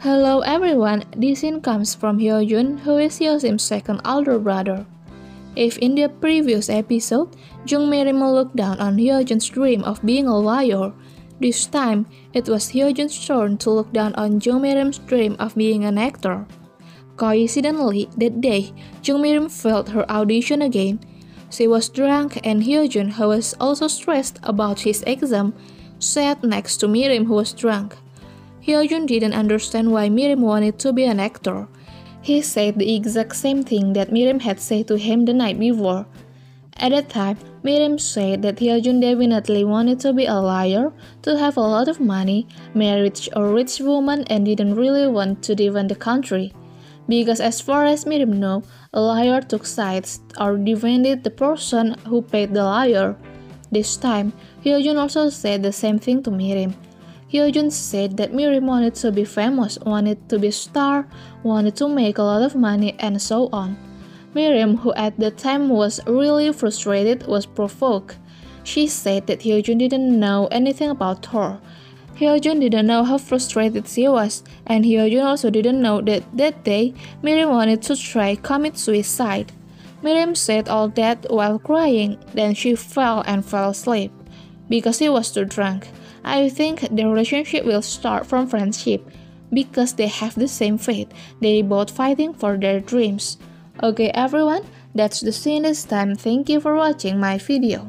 Hello everyone, this scene comes from Hyojun, who is Hyosim's second older brother. If in the previous episode, Jung Mirim looked down on Hyojun's dream of being a lawyer, this time it was Hyojun's turn to look down on Jung Mirim's dream of being an actor. Coincidentally, that day, Jung Mirim failed her audition again. She was drunk and Hyojun, who was also stressed about his exam, sat next to Mirim who was drunk. Hyojun didn't understand why Mirim wanted to be an actor. He said the exact same thing that Mirim had said to him the night before. At that time, Mirim said that Hyojun definitely wanted to be a liar, to have a lot of money, marry a rich woman, and didn't really want to defend the country. Because as far as Mirim knew, a liar took sides or defended the person who paid the liar. This time, Hyojun also said the same thing to Mirim. Hyojun said that Mirim wanted to be famous, wanted to be a star, wanted to make a lot of money, and so on. Mirim, who at the time was really frustrated, was provoked. She said that Hyojun didn't know anything about her. Hyojun didn't know how frustrated she was, and Hyojun also didn't know that that day Mirim wanted to try commit suicide. Mirim said all that while crying, then she fell and fell asleep because she was too drunk. I think the relationship will start from friendship because they have the same faith. They both fighting for their dreams. Okay everyone, that's the scene this time. Thank you for watching my video.